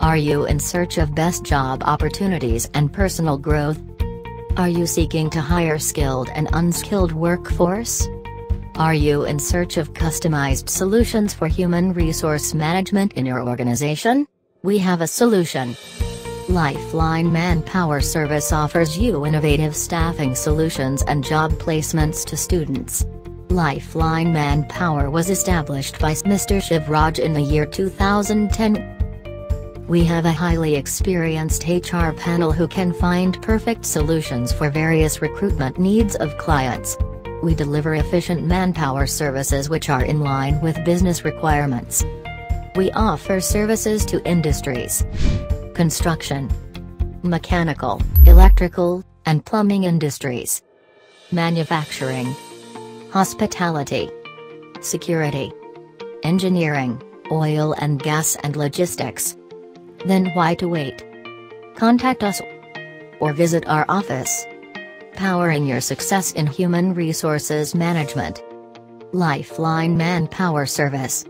Are you in search of best job opportunities and personal growth? Are you seeking to hire skilled and unskilled workforce? Are you in search of customized solutions for human resource management in your organization? We have a solution. Lifeline Manpower Service offers you innovative staffing solutions and job placements to students. Lifeline Manpower was established by Mr. Shivraj in the year 2010. We have a highly experienced HR panel who can find perfect solutions for various recruitment needs of clients. We deliver efficient manpower services which are in line with business requirements. We offer services to industries construction, mechanical, electrical, and plumbing industries, manufacturing, hospitality, security, engineering, oil and gas and logistics. Then why to wait? Contact us or visit our office. Powering your success in human resources management. Lifeline Manpower Service.